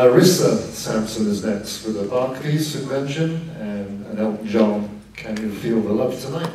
Uh, Larissa Sampson is next with a Barclays convention and an Elton John Can You Feel the Love Tonight?